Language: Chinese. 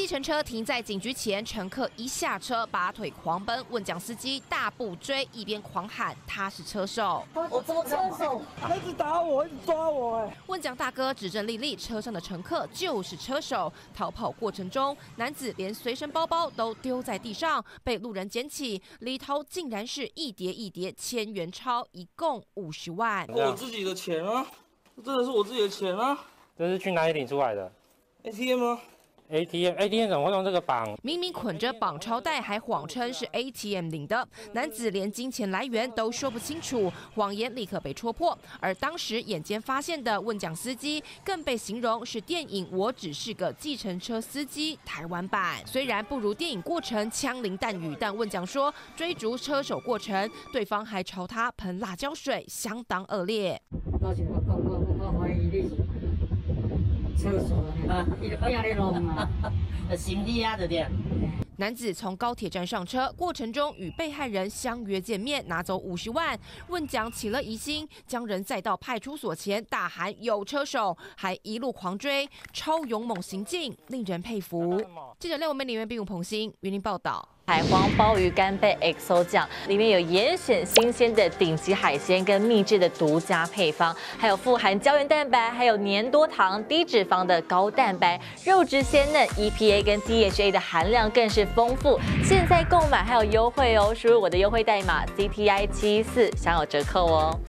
计程车停在警局前，乘客一下车拔腿狂奔，问讲司机大步追，一边狂喊他是车手。我做车手，他一直打我，一直抓我哎！问讲大哥指证丽丽车上的乘客就是车手。逃跑过程中，男子连随身包包都丢在地上，被路人捡起，里头竟然是一叠一叠千元钞，一共五十万。我自己的钱啊，真的是我自己的钱啊！这是去哪里领出来的？ATM 吗？ATM，ATM 怎么会用这个绑？明明捆着绑钞袋，还谎称是 ATM 领的。男子连金钱来源都说不清楚，谎言立刻被戳破。而当时眼尖发现的问讲司机，更被形容是电影《我只是个计程车司机》台湾版。虽然不如电影过程枪林弹雨，但问讲说追逐车手过程，对方还朝他喷辣椒水，相当恶劣。男子从高铁站上车，过程中与被害人相约见面，拿走五十万。问讲起了疑心，将人载到派出所前，大喊有车手，还一路狂追，超勇猛行径，令人佩服。记者廖文梅、李元斌、吴鹏兴，云林报道。海皇鲍鱼干贝 XO 酱里面有严选新鲜的顶级海鲜跟秘制的独家配方，还有富含胶原蛋白，还有粘多糖、低脂肪的高蛋白，肉质鲜嫩，EPA 跟 DHA 的含量更是丰富。现在购买还有优惠哦，输入我的优惠代码 CTI 七四享有折扣哦。